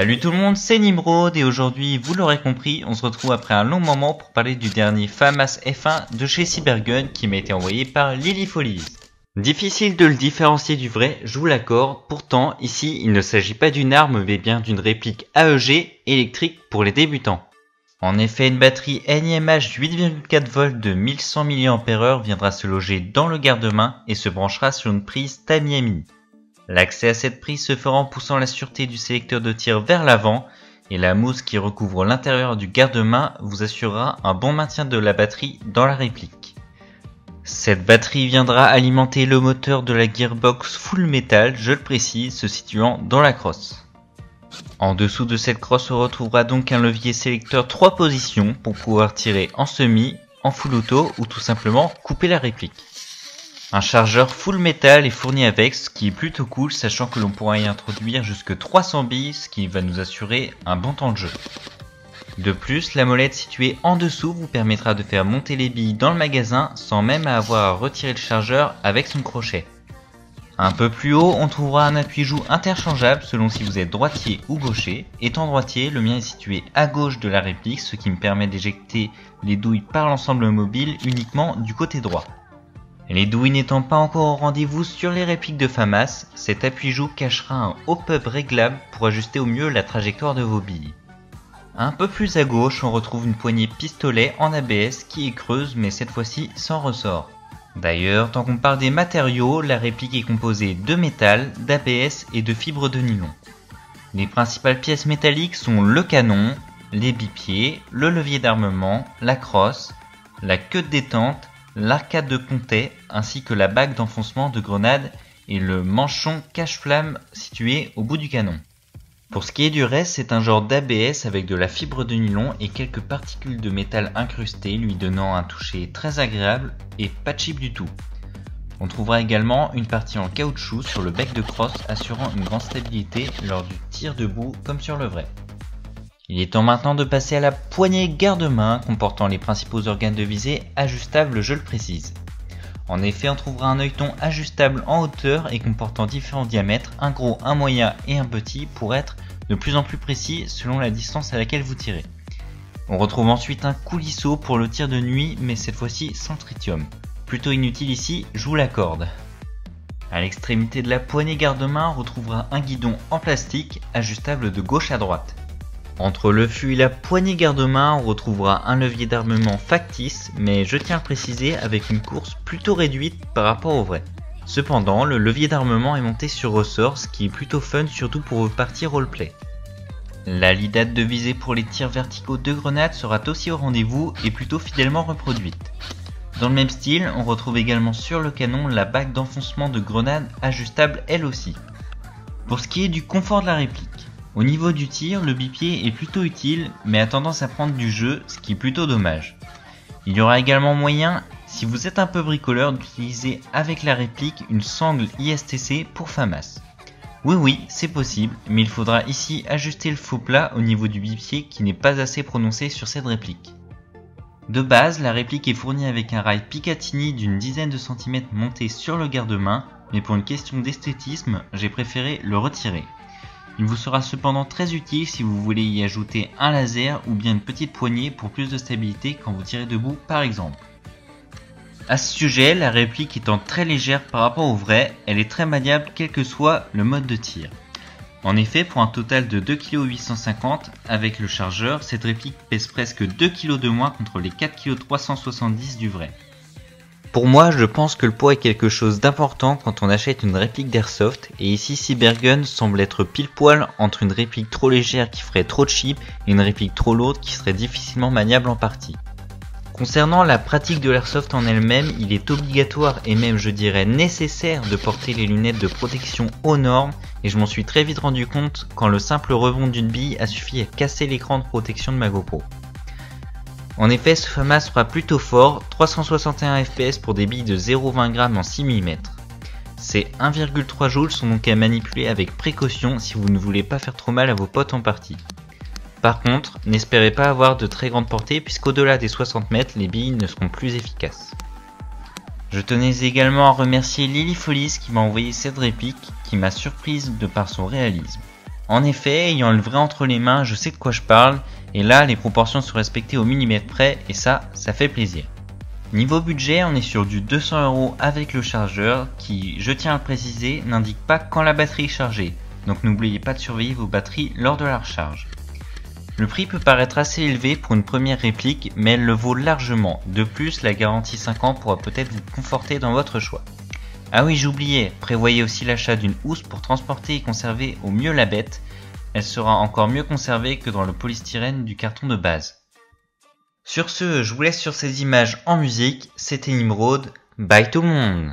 Salut tout le monde, c'est Nimrod et aujourd'hui, vous l'aurez compris, on se retrouve après un long moment pour parler du dernier FAMAS F1 de chez Cybergun qui m'a été envoyé par Lily Follies. Difficile de le différencier du vrai, je vous l'accorde, pourtant ici il ne s'agit pas d'une arme mais bien d'une réplique AEG électrique pour les débutants. En effet, une batterie NIMH 8,4 volts de 1100 mAh viendra se loger dans le garde-main et se branchera sur une prise Tamiami. L'accès à cette prise se fera en poussant la sûreté du sélecteur de tir vers l'avant et la mousse qui recouvre l'intérieur du garde-main vous assurera un bon maintien de la batterie dans la réplique. Cette batterie viendra alimenter le moteur de la gearbox full metal, je le précise, se situant dans la crosse. En dessous de cette crosse on retrouvera donc un levier sélecteur 3 positions pour pouvoir tirer en semi, en full auto ou tout simplement couper la réplique. Un chargeur full metal est fourni avec, ce qui est plutôt cool, sachant que l'on pourra y introduire jusque 300 billes, ce qui va nous assurer un bon temps de jeu. De plus, la molette située en dessous vous permettra de faire monter les billes dans le magasin sans même avoir à retirer le chargeur avec son crochet. Un peu plus haut, on trouvera un appui-joue interchangeable selon si vous êtes droitier ou gaucher. Étant droitier, le mien est situé à gauche de la réplique, ce qui me permet d'éjecter les douilles par l'ensemble mobile uniquement du côté droit. Les douilles n'étant pas encore au rendez-vous sur les répliques de FAMAS, cet appui-joue cachera un hop-up réglable pour ajuster au mieux la trajectoire de vos billes. Un peu plus à gauche, on retrouve une poignée pistolet en ABS qui est creuse mais cette fois-ci sans ressort. D'ailleurs, tant qu'on parle des matériaux, la réplique est composée de métal, d'ABS et de fibres de nylon. Les principales pièces métalliques sont le canon, les bipieds, le levier d'armement, la crosse, la queue de détente l'arcade de Comté ainsi que la bague d'enfoncement de grenade et le manchon cache-flamme situé au bout du canon. Pour ce qui est du reste, c'est un genre d'ABS avec de la fibre de nylon et quelques particules de métal incrustées lui donnant un toucher très agréable et pas cheap du tout. On trouvera également une partie en caoutchouc sur le bec de crosse assurant une grande stabilité lors du tir debout comme sur le vrai. Il est temps maintenant de passer à la poignée garde-main comportant les principaux organes de visée ajustables, je le précise. En effet, on trouvera un œilleton ajustable en hauteur et comportant différents diamètres, un gros, un moyen et un petit pour être de plus en plus précis selon la distance à laquelle vous tirez. On retrouve ensuite un coulisseau pour le tir de nuit mais cette fois-ci sans tritium. Plutôt inutile ici, je vous l'accorde. À l'extrémité de la poignée garde-main, on retrouvera un guidon en plastique ajustable de gauche à droite. Entre le fût et la poignée garde-main, on retrouvera un levier d'armement factice, mais je tiens à préciser avec une course plutôt réduite par rapport au vrai. Cependant, le levier d'armement est monté sur ressort, ce qui est plutôt fun surtout pour vos parties roleplay. La lidate de visée pour les tirs verticaux de grenades sera aussi au rendez-vous et plutôt fidèlement reproduite. Dans le même style, on retrouve également sur le canon la bague d'enfoncement de grenade ajustable elle aussi. Pour ce qui est du confort de la réplique, au niveau du tir, le bipied est plutôt utile, mais a tendance à prendre du jeu, ce qui est plutôt dommage. Il y aura également moyen, si vous êtes un peu bricoleur, d'utiliser avec la réplique une sangle ISTC pour FAMAS. Oui oui, c'est possible, mais il faudra ici ajuster le faux plat au niveau du bipied qui n'est pas assez prononcé sur cette réplique. De base, la réplique est fournie avec un rail Picatinny d'une dizaine de centimètres monté sur le garde-main, mais pour une question d'esthétisme, j'ai préféré le retirer. Il vous sera cependant très utile si vous voulez y ajouter un laser ou bien une petite poignée pour plus de stabilité quand vous tirez debout par exemple. A ce sujet, la réplique étant très légère par rapport au vrai, elle est très maniable quel que soit le mode de tir. En effet, pour un total de 2,850 kg avec le chargeur, cette réplique pèse presque 2 kg de moins contre les 4,370 kg du vrai. Pour moi, je pense que le poids est quelque chose d'important quand on achète une réplique d'airsoft, et ici Cybergun semble être pile poil entre une réplique trop légère qui ferait trop cheap et une réplique trop lourde qui serait difficilement maniable en partie. Concernant la pratique de l'airsoft en elle-même, il est obligatoire et même je dirais nécessaire de porter les lunettes de protection aux normes et je m'en suis très vite rendu compte quand le simple rebond d'une bille a suffi à casser l'écran de protection de ma GoPro. En effet, ce FAMAS sera plutôt fort, 361 fps pour des billes de 0,20 g en 6 mm. Ces 1,3 joules sont donc à manipuler avec précaution si vous ne voulez pas faire trop mal à vos potes en partie. Par contre, n'espérez pas avoir de très grande portée puisqu'au-delà des 60 mètres, les billes ne seront plus efficaces. Je tenais également à remercier Lily Follies qui m'a envoyé cette réplique qui m'a surprise de par son réalisme. En effet, ayant le vrai entre les mains, je sais de quoi je parle, et là les proportions sont respectées au millimètre près, et ça, ça fait plaisir. Niveau budget, on est sur du 200 euros avec le chargeur, qui, je tiens à le préciser, n'indique pas quand la batterie est chargée, donc n'oubliez pas de surveiller vos batteries lors de la recharge. Le prix peut paraître assez élevé pour une première réplique, mais elle le vaut largement. De plus, la garantie 5 ans pourra peut-être vous conforter dans votre choix. Ah oui, j'oubliais, prévoyez aussi l'achat d'une housse pour transporter et conserver au mieux la bête. Elle sera encore mieux conservée que dans le polystyrène du carton de base. Sur ce, je vous laisse sur ces images en musique. C'était Nimrod. Bye tout le monde